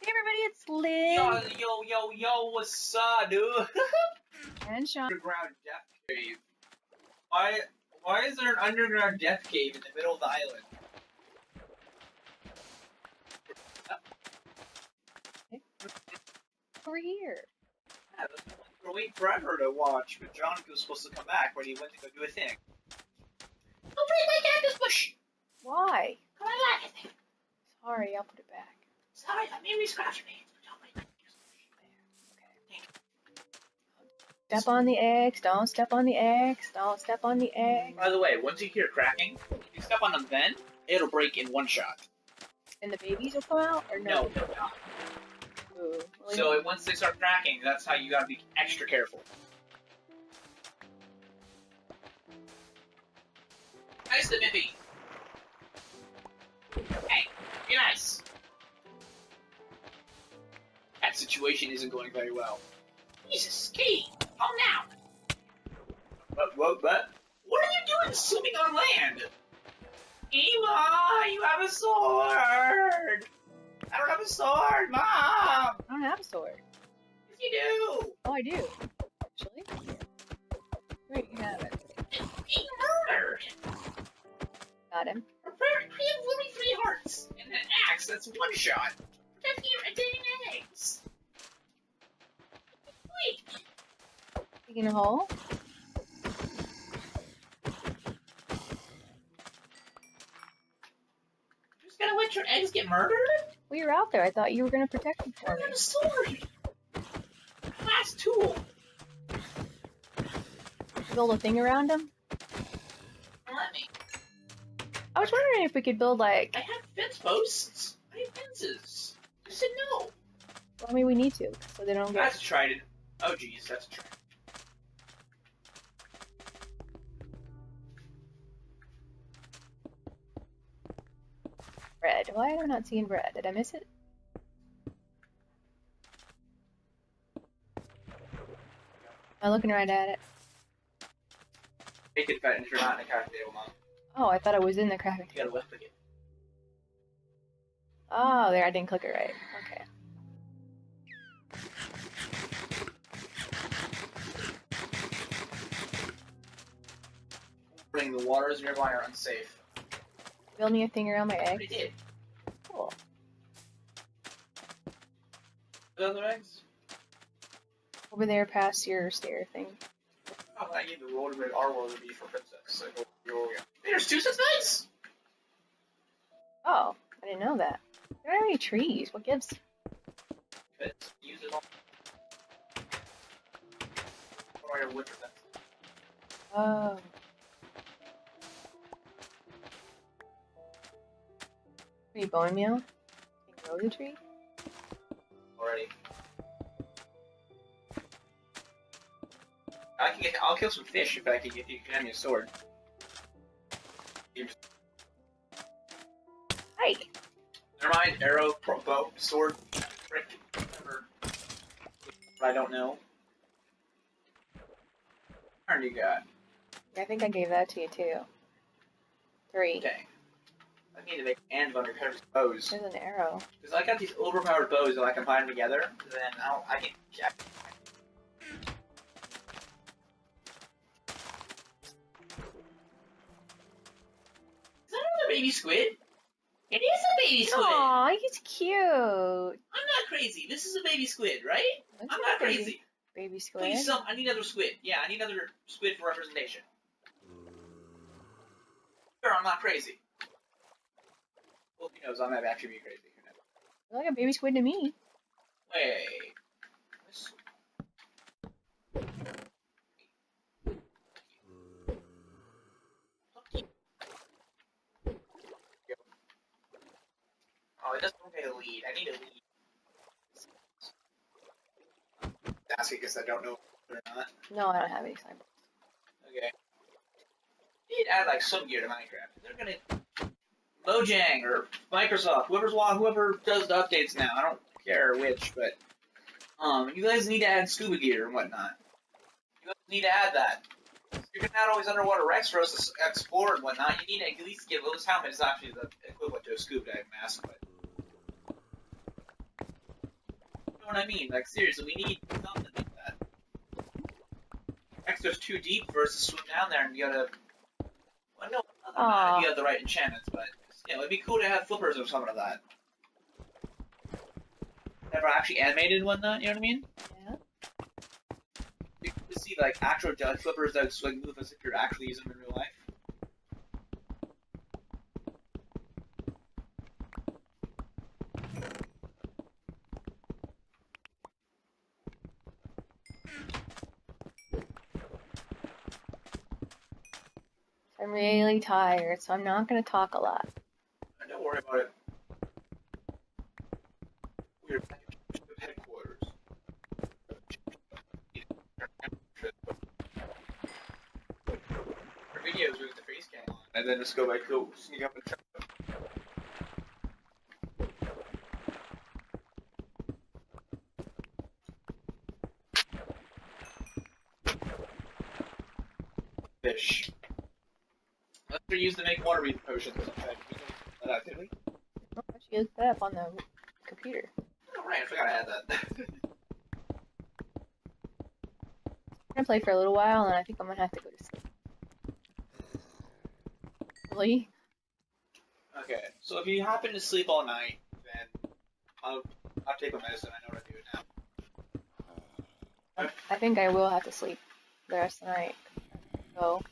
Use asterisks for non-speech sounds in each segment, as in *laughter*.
Hey everybody, it's Liz Yo, yo, yo, yo, what's up, dude? *laughs* and Sean. underground death cave. Why, why is there an underground death cave in the middle of the island? Over here. Yeah, this one we're waiting forever to watch, but John was supposed to come back when he went to go do a thing. Don't break my cactus bush! Why? Come on, like it. Sorry, I'll put it back. Sorry, I made me scratch your hands, but don't break my cactus bush. Okay. Step on the eggs. Don't step on the eggs. Don't step on the eggs. By the way, once you hear cracking, if you step on them then, it'll break in one shot. And the babies will come out, or No, no? no, no. Ooh, really? So it- once they start cracking, that's how you gotta be extra careful. Nice to Mippy. Situation isn't going very well. Jesus, Kitty, calm down. What, what, what? What are you doing swimming on land? Ema, you have a sword! I don't have a sword, Mom! I don't have a sword. Yes, you do! Oh, I do. Actually. Wait, you have it. Being murdered! Got him. Prepare I have only three hearts, and an axe that's one shot. Protecting your dang eggs. Wait, Digging a hole. you just gotta let your eggs get murdered? Well, you're out there. I thought you were gonna protect them I for me. have a sword! Last tool! Build a thing around them. Let me. I was wondering if we could build like. I have fence posts. I have fences. You said no. Well, I mean, we need to, so they don't get. That's trident. Oh jeez, that's a trident. Why am I not seeing bread? Did I miss it? Am I looking right at it? Make it cut if you're not in a crafting table, Mom. Oh, I thought it was in the crafting You gotta table. left click it. Oh, there, I didn't click it right. Okay. Bring the waters nearby are unsafe. Build me a thing around my egg. Already did. The other eggs? Over there past your stair thing. Oh, I need the roll to make our to be for princess. So oh, go. There's two such nice! Oh, I didn't know that. There aren't any trees. What gives? Use it all. What your winter fence? Oh. Any bone meal? Can you grow the tree? already. I can get. I'll kill some fish if I can get you. Can hand me a sword. Hi. Never mind. Arrow, pro, bow, sword, frick, whatever. I don't know. Many you got? I think I gave that to you too. Three. Okay. I need to make on your parents' bows. There's an arrow. Because I got these overpowered bows and I combine them together, then I'll, I can. Yeah. Is that another baby squid? It is a baby squid! Aw, he's cute. I'm not crazy. This is a baby squid, right? Looks I'm not baby- crazy. Baby squid. Please, some. I need another squid. Yeah, I need another squid for representation. Sure, I'm not crazy. Well, who knows? I might actually be crazy. Who knows? Look like a baby squid to me. Wait. This- Oh, it doesn't look like a lead. I need a lead. That's because I don't know or not. No, I don't have any signboard. Okay. You need to add like some gear to Minecraft. They're gonna Mojang or Microsoft, whoever's whoever does the updates now. I don't care which, but um, you guys need to add scuba gear and whatnot. You guys need to add that. You're not always underwater wrecks for us to explore and whatnot. You need to at least give Lewis helmet is actually the equivalent to a scuba diving mask, but what I mean. Like seriously, we need something like that. Extra's too deep for us to swim down there and you gotta. Well, no, than that, you have the right enchantments, but yeah, it'd be cool to have flippers or something of that. Never actually animated one, that you know what I mean? Yeah. You can see like actual judge flippers that like move as if you're actually using them in real life. I'm really tired, so I'm not gonna talk a lot. And don't worry about it. We're back at headquarters. Our videos with the face cam on, and then just go like go sneak up and check. Fish. Let's use to make water breathing potions. Okay, we can let out, did we? Oh, I should use that up on the computer. Oh, right, I forgot I had that. I'm gonna play for a little while, and I think I'm gonna have to go to sleep. Really? okay, so if you happen to sleep all night, then I'll, I'll take a medicine. I know what to do now. I think I will have to sleep the rest of the night. So,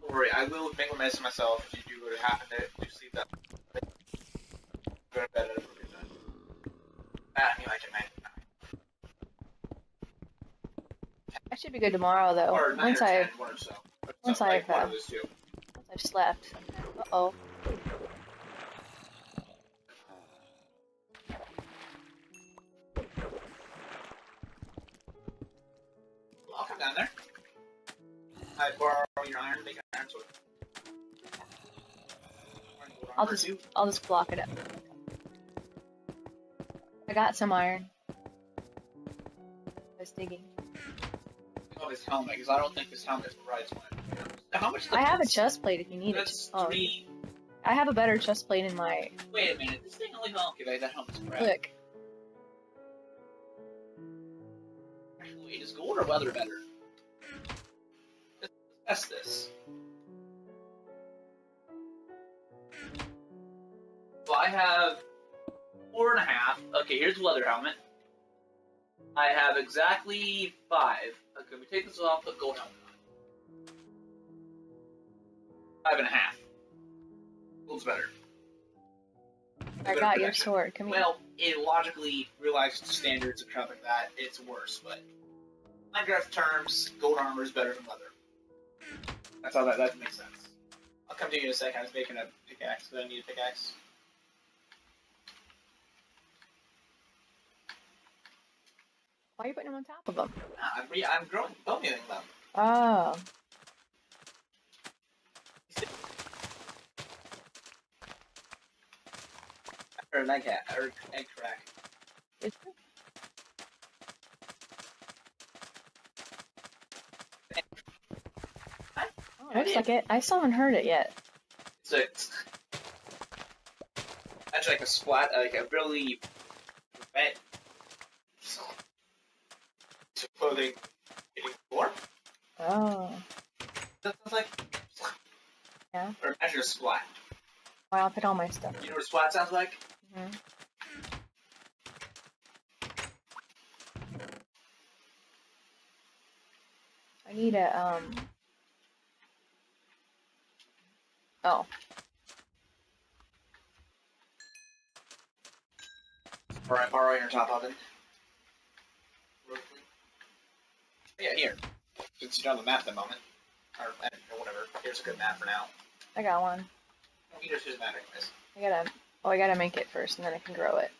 Don't worry, I will make a medicine myself if you do happen to do sleep that. Go to bed at a. Ah, I like at night. I should be good tomorrow, though. Or Once I or so. Once something like I've, one uh, of those two. once I've slept. Uh oh. I'll come down there. I borrow your iron, make an iron sword. I'll just I'll just block it up. I got some iron. I was digging. Oh, of his helmet because I don't think his helmet provides one. How much? I have a chest plate if you need it. Oh, three. I have a better chest plate in my Wait a minute. This thing only. Oh, okay, that helmet's crap. look. Actually, wait, is gold or leather better? Let's test this. Have four and a half. Okay, here's the leather helmet. I have exactly five. Okay, we take this off. The gold helmet. on. Five and a half. Gold's better. I Better got your sword. Come here. Well, it logically realized standards and stuff like that, it's worse, but Minecraft terms, gold armor is better than leather. That's how that, that makes sense. I'll come to you in a second. I was making a pickaxe, but I need a pickaxe. Why are you putting them on top of them? I'm, re- I'm growing them. Oh. Or an egg, ha- or egg crack. Is it? Oh, looks like it. I still haven't heard it yet. So it's actually like a splat, like a really red to clothing getting warm. Oh. That sounds like. Yeah. Or measure a splat. Well, I'll put all my stuff. You know what a splat sounds like? hmm I need a, um... Oh. I borrow your top oven. Yeah, here. Since you don't have a map at the moment. Or, or whatever. Here's a good map for now. I got one. Here's his map, anyways. I gotta... Oh, I gotta make it first, and then I can grow it.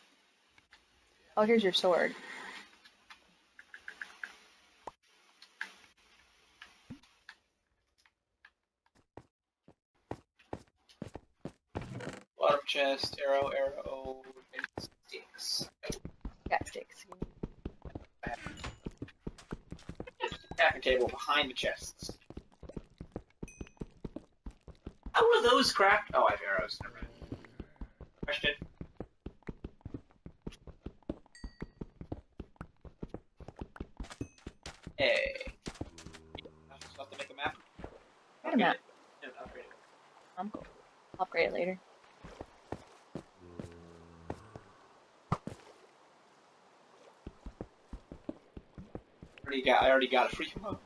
Oh, here's your sword. Bottom chest, arrow, arrow, and sticks. Got sticks. Crafting table behind the chests. those craft. Oh, I have arrows. Never mind. Question. Hey. Just About to make a map. Got a map. Upgrade it. I'm cool. Upgrade it later. Already got. I already got a free mode.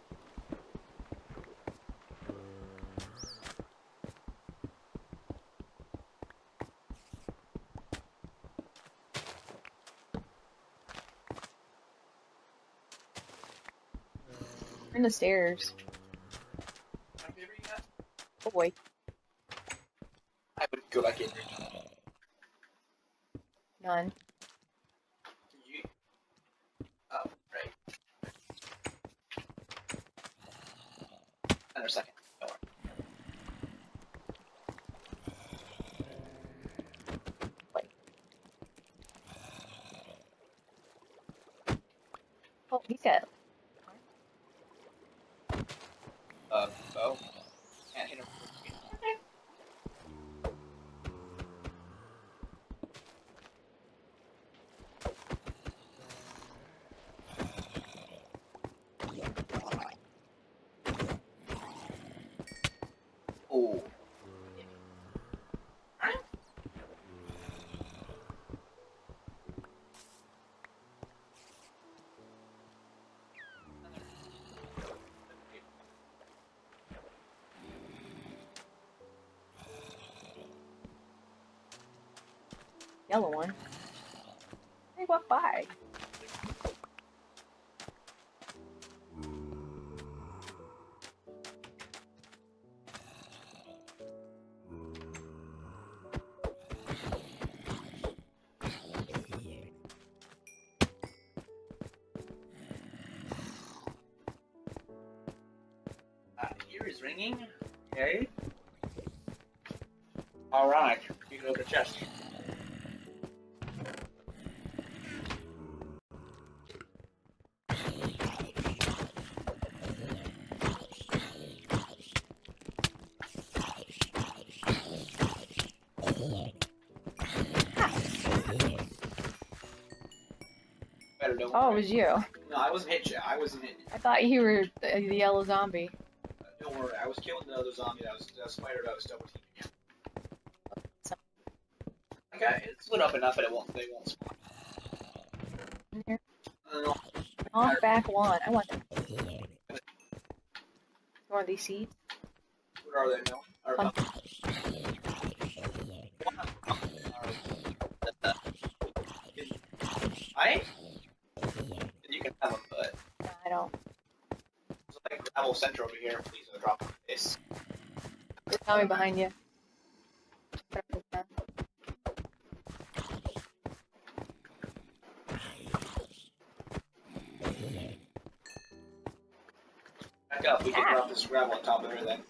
In the stairs. My favorite you got? Oh boy. I would go back in. None. Yellow one. They walk by. Uh, is ringing. Okay. Alright. You can open the chest. Better don't Oh, it was you. No, I wasn't hit you. I wasn't hitting you. I thought you were the, the yellow zombie. Uh, don't worry. I was killing the other zombie that was the spider that was double teaming you. Okay, it's split up enough that it won't. They won't spawn. Here. Uh, Knock back one. I want them. You want these seeds? what are they now? Or, Pumpkin. I? You can have them, but No, I don't. there's like a gravel center over here. Please don't drop this. There's zombie behind you. Put up the gun. Back up. We can drop this gravel on top of her then.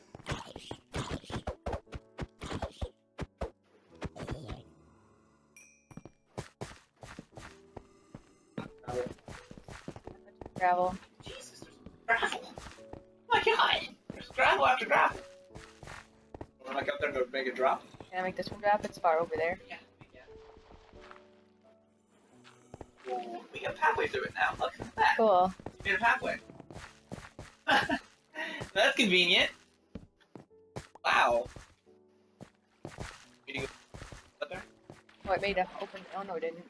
Gravel. Make a drop. Can I make this one drop? It's far over there. Yeah, we can. Ooh, we got pathway through it now. Look at that. Cool. We made a pathway. *laughs* That's convenient. Wow. You there? Oh, it made a open. Oh no, it didn't.